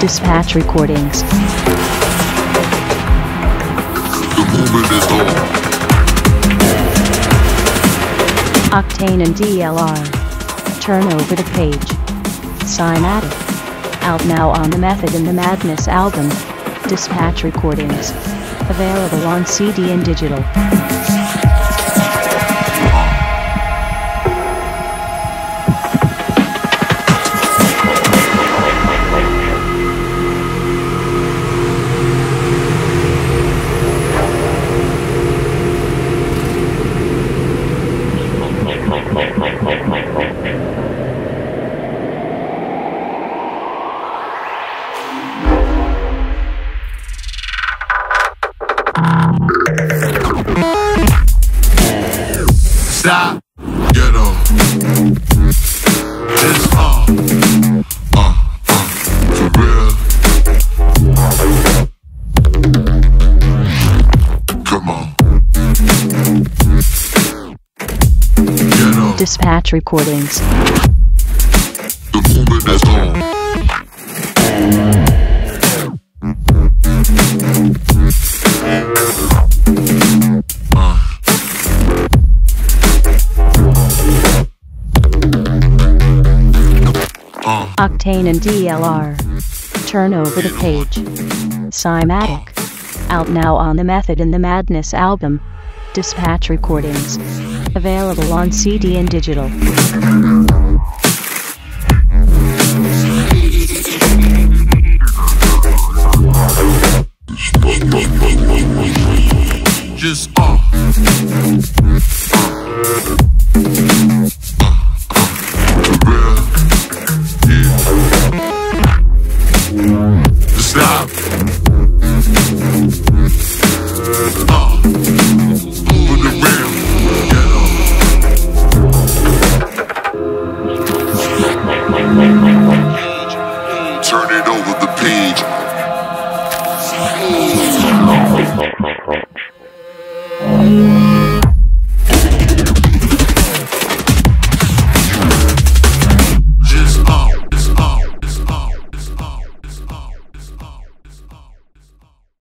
Dispatch Recordings. The movement is on. Octane and DLR. Turn over the page. Cymatic. Out now on the Method in the Madness album. Dispatch Recordings. Available on CD and digital. Stop. Get up. It's on. Uh, uh, for real. Come on. Get up. Dispatch Recordings. The movement is on. Octane and DLR. Turn over the page. Cymatic. Out now on the Method in the Madness album. Dispatch Recordings. Available on CD and digital. Just off.